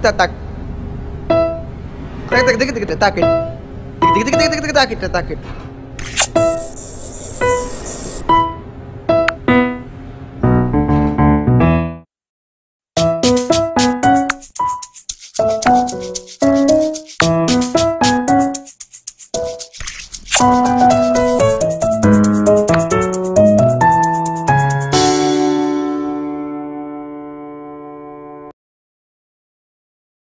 tatak tak tak tak tak tak Takit, takit.